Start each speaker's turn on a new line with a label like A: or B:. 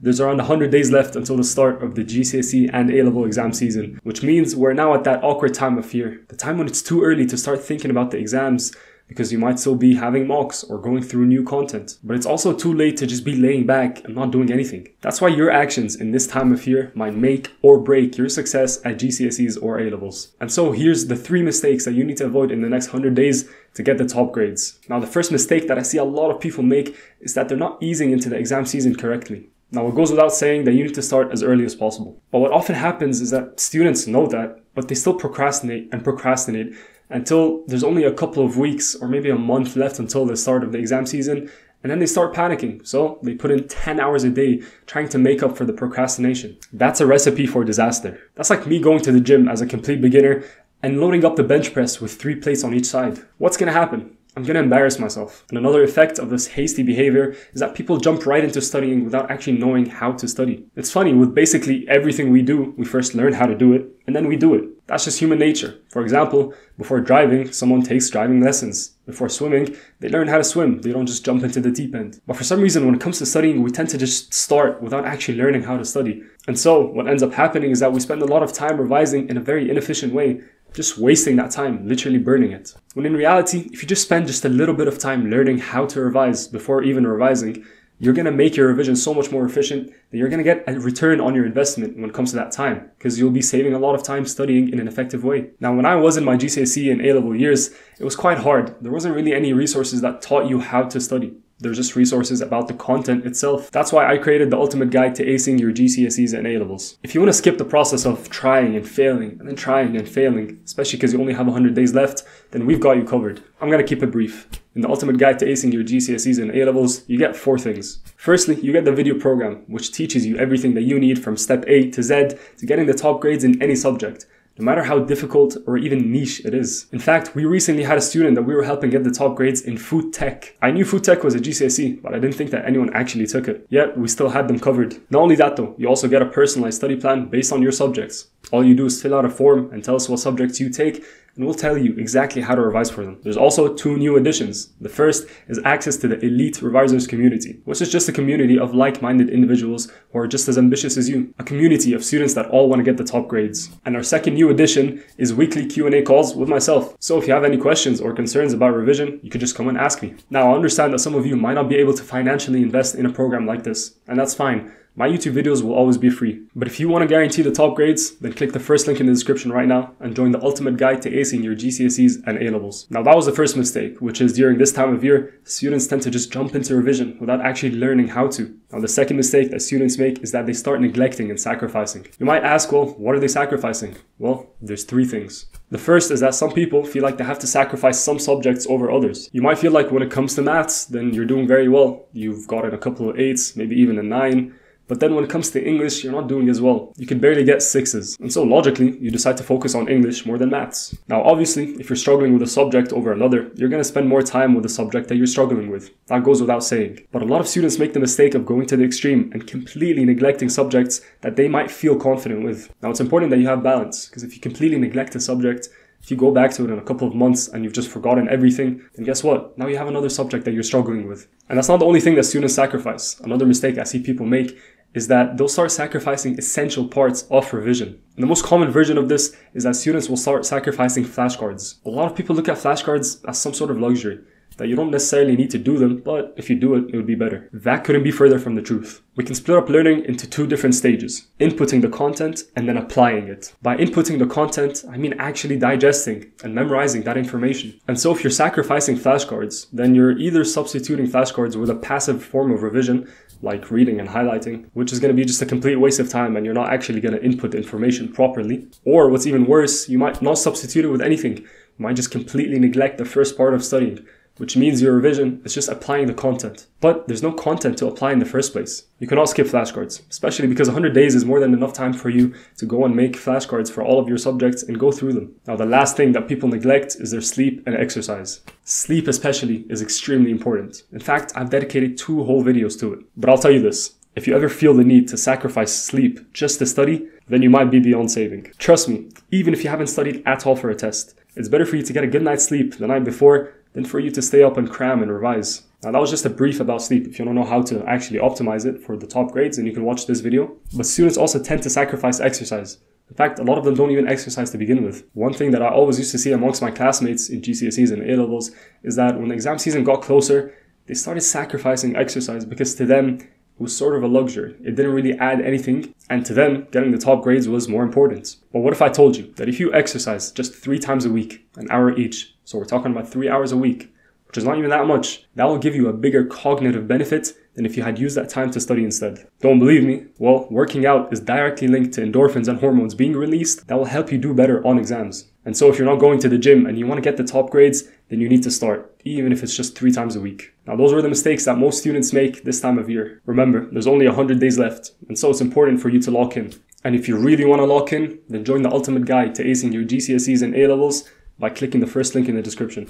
A: there's around 100 days left until the start of the GCSE and A-level exam season, which means we're now at that awkward time of year, the time when it's too early to start thinking about the exams because you might still be having mocks or going through new content. But it's also too late to just be laying back and not doing anything. That's why your actions in this time of year might make or break your success at GCSEs or A-levels. And so here's the three mistakes that you need to avoid in the next 100 days to get the top grades. Now, the first mistake that I see a lot of people make is that they're not easing into the exam season correctly. Now, it goes without saying that you need to start as early as possible. But what often happens is that students know that, but they still procrastinate and procrastinate until there's only a couple of weeks or maybe a month left until the start of the exam season. And then they start panicking. So they put in 10 hours a day trying to make up for the procrastination. That's a recipe for disaster. That's like me going to the gym as a complete beginner and loading up the bench press with three plates on each side. What's gonna happen? I'm gonna embarrass myself. And another effect of this hasty behavior is that people jump right into studying without actually knowing how to study. It's funny, with basically everything we do, we first learn how to do it, and then we do it. That's just human nature. For example, before driving, someone takes driving lessons. Before swimming, they learn how to swim. They don't just jump into the deep end. But for some reason, when it comes to studying, we tend to just start without actually learning how to study. And so, what ends up happening is that we spend a lot of time revising in a very inefficient way just wasting that time, literally burning it. When in reality, if you just spend just a little bit of time learning how to revise before even revising, you're to make your revision so much more efficient that you're to get a return on your investment when it comes to that time because you'll be saving a lot of time studying in an effective way. Now, when I was in my GCSE and A-level years, it was quite hard. There wasn't really any resources that taught you how to study. There's just resources about the content itself. That's why I created the ultimate guide to acing your GCSEs and A-levels. If you want to skip the process of trying and failing and then trying and failing, especially because you only have 100 days left, then we've got you covered. I'm going to keep it brief. In the ultimate guide to acing your GCSEs and A-levels, you get four things. Firstly, you get the video program, which teaches you everything that you need from step A to Z to getting the top grades in any subject no matter how difficult or even niche it is. In fact, we recently had a student that we were helping get the top grades in food tech. I knew food tech was a GCSE, but I didn't think that anyone actually took it. Yet, we still had them covered. Not only that though, you also get a personalized study plan based on your subjects. All you do is fill out a form and tell us what subjects you take and we'll tell you exactly how to revise for them. There's also two new additions. The first is access to the Elite Revisers community, which is just a community of like-minded individuals who are just as ambitious as you. A community of students that all want to get the top grades. And our second new addition is weekly Q&A calls with myself. So if you have any questions or concerns about revision, you could just come and ask me. Now I understand that some of you might not be able to financially invest in a program like this, and that's fine. My YouTube videos will always be free. But if you want to guarantee the top grades, then click the first link in the description right now and join the ultimate guide to acing your GCSEs and A-levels. Now that was the first mistake, which is during this time of year, students tend to just jump into revision without actually learning how to. Now the second mistake that students make is that they start neglecting and sacrificing. You might ask, well, what are they sacrificing? Well, there's three things. The first is that some people feel like they have to sacrifice some subjects over others. You might feel like when it comes to maths, then you're doing very well. You've gotten a couple of eights, maybe even a nine, but then when it comes to English, you're not doing as well. You can barely get sixes. And so logically, you decide to focus on English more than maths. Now, obviously, if you're struggling with a subject over another, you're going to spend more time with the subject that you're struggling with. That goes without saying. But a lot of students make the mistake of going to the extreme and completely neglecting subjects that they might feel confident with. Now, it's important that you have balance, because if you completely neglect a subject, if you go back to it in a couple of months and you've just forgotten everything, then guess what? Now you have another subject that you're struggling with. And that's not the only thing that students sacrifice. Another mistake I see people make is that they'll start sacrificing essential parts of revision. And the most common version of this is that students will start sacrificing flashcards. A lot of people look at flashcards as some sort of luxury that you don't necessarily need to do them, but if you do it, it would be better. That couldn't be further from the truth. We can split up learning into two different stages, inputting the content and then applying it. By inputting the content, I mean actually digesting and memorizing that information. And so if you're sacrificing flashcards, then you're either substituting flashcards with a passive form of revision, like reading and highlighting, which is going to be just a complete waste of time and you're not actually going to input the information properly. Or what's even worse, you might not substitute it with anything. You might just completely neglect the first part of studying which means your revision is just applying the content. But there's no content to apply in the first place. You cannot skip flashcards, especially because 100 days is more than enough time for you to go and make flashcards for all of your subjects and go through them. Now, the last thing that people neglect is their sleep and exercise. Sleep, especially, is extremely important. In fact, I've dedicated two whole videos to it. But I'll tell you this if you ever feel the need to sacrifice sleep just to study, then you might be beyond saving. Trust me, even if you haven't studied at all for a test, it's better for you to get a good night's sleep the night before than for you to stay up and cram and revise. Now that was just a brief about sleep. If you don't know how to actually optimize it for the top grades, then you can watch this video. But students also tend to sacrifice exercise. In fact, a lot of them don't even exercise to begin with. One thing that I always used to see amongst my classmates in GCSEs and A levels is that when the exam season got closer, they started sacrificing exercise because to them it was sort of a luxury. It didn't really add anything, and to them, getting the top grades was more important. But what if I told you that if you exercise just three times a week, an hour each, so we're talking about three hours a week, which is not even that much, that will give you a bigger cognitive benefit than if you had used that time to study instead. Don't believe me? Well, working out is directly linked to endorphins and hormones being released that will help you do better on exams. And so if you're not going to the gym and you want to get the top grades, then you need to start, even if it's just three times a week. Now, those are the mistakes that most students make this time of year. Remember, there's only 100 days left, and so it's important for you to lock in. And if you really want to lock in, then join the ultimate guide to acing your GCSEs and A levels by clicking the first link in the description.